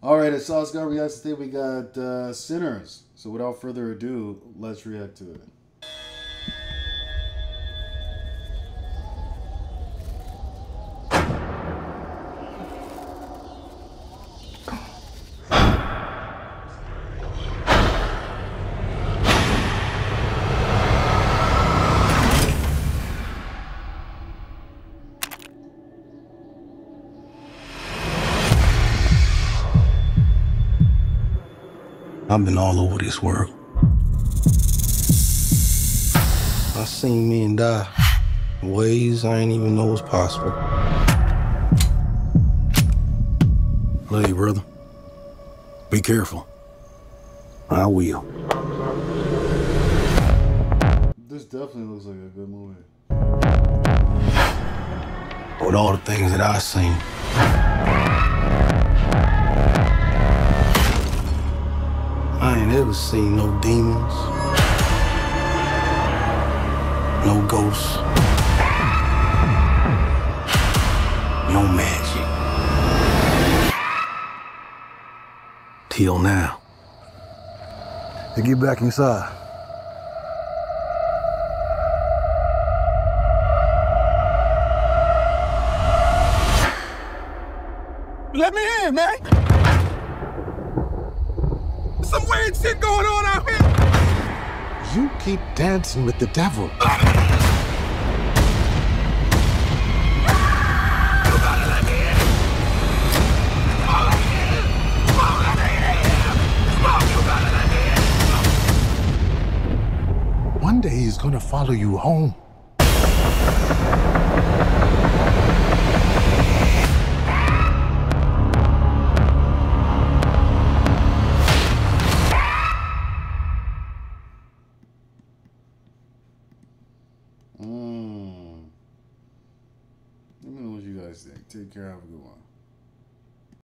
All right, at Sauce God Reacts today, we got uh, Sinners. So without further ado, let's react to it. I've been all over this world. I've seen men die in ways I ain't even know was possible. You, brother. Be careful. I will. This definitely looks like a good movie. With all the things that I've seen. Ain't ever seen no demons, no ghosts, no magic. Till now. Now get back inside. Let me in, man. Some weird shit going on out here. You keep dancing with the devil. One day he's gonna follow you home. Let me know what you guys think. Take care. Have a good one.